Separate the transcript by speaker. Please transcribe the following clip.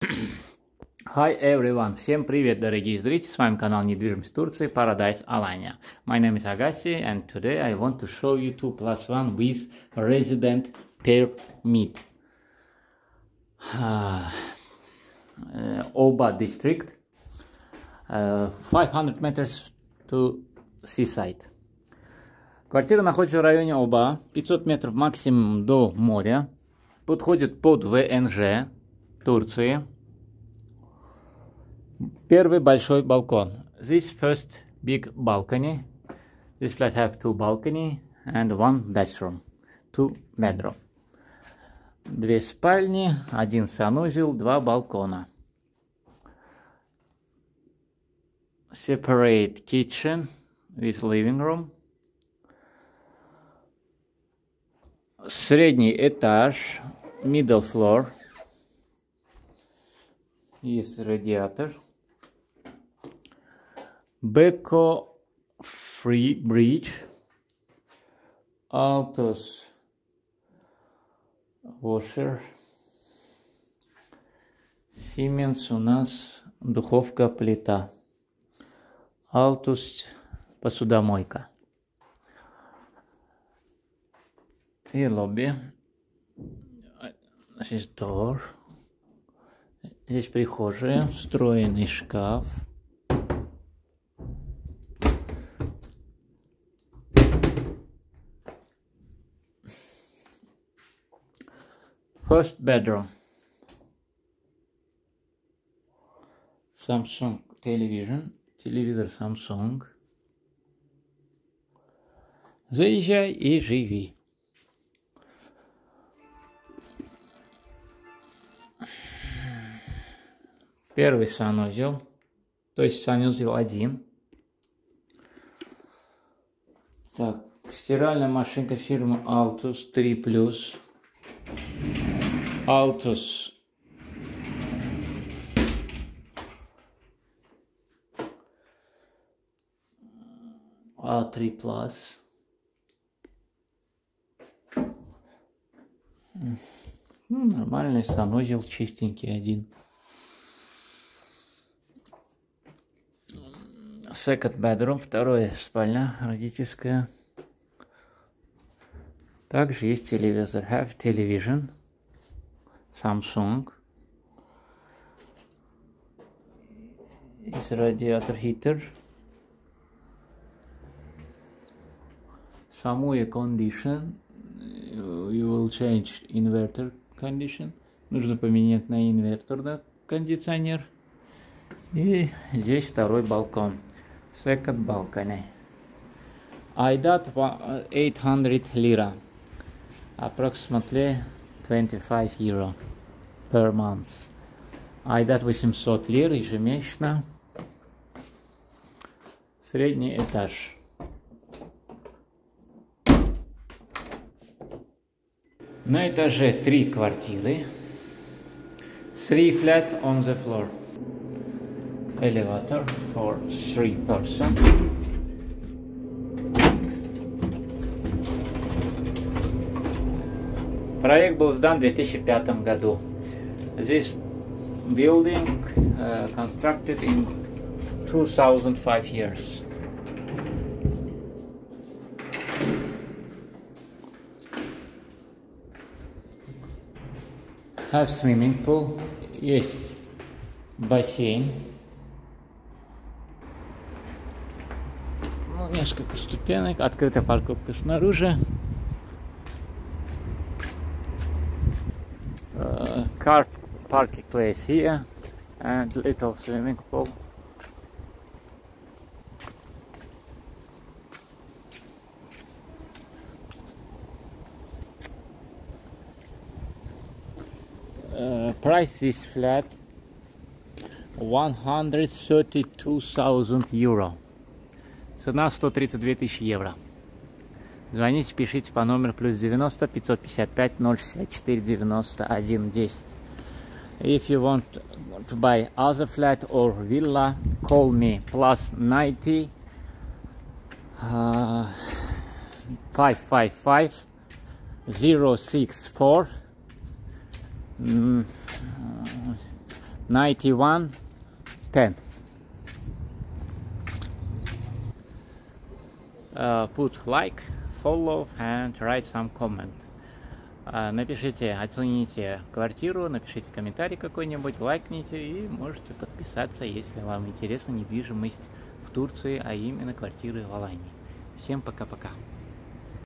Speaker 1: Hi everyone! Всем привет, дорогие зрители! С вами канал Недвижимость Турции Paradise Alanya. My name is Agassi and today I want to show you 2 plus 1 with resident permit. Uh, uh, Oba district, uh, 500 meters to seaside. Квартира находится в районе Оба, 500 метров максимум до моря, подходит под ВНЖ Турции. Первый большой балкон. This first big balcony. This flat have two balcony and one bathroom. Two bedroom. Две спальни, один санузел, два балкона. Separate kitchen with living room. Средний этаж, middle floor. Есть радиатор. Beko Free Bridge, Altos Washer, Siemens у нас духовка плита, Altus посудомойка. И лобби. Здесь door. Здесь прихожая, встроенный шкаф. First bedroom. Samsung television. Телевизор Samsung. Заезжай и живи. Первый санузел, то есть санузел один. Так, стиральная машинка фирмы Altus 3+. Altus A3 Plus. Ну, нормальный санузел, чистенький один. Second bedroom, второе спальня родительская. Также есть телевизор. Have television. Samsung. Is radiator heater. Самуя condition. You will change inverter condition. Нужно поменять на инвертор да, кондиционер. И здесь второй балкон. Second balcony. Айдат 800 лира. Approximately 25 euro per month. Айдат 800 лир ежемесячно. Средний этаж. На этаже три квартиры. Three flat on the floor. Elevator for three person. Проект был сдан в 2005 году. This building uh, constructed in 2005 years. Have swimming pool. Есть бассейн. несколько ступенек. Открытая парковка снаружи. Uh, car parking place here and little swimming pool. Uh, price is flat 132,000 euro. Цена 132 тысячи евро. Звоните, пишите по номеру плюс 90 555 064 91 10. If you want to buy other flat or villa, call me plus 90 uh, 555 064 mm, 91 10. Uh, put like, follow and write some comment. Uh, напишите, оцените квартиру, напишите комментарий какой-нибудь, лайкните и можете подписаться, если вам интересна недвижимость в Турции, а именно квартиры в Алании. Всем пока-пока.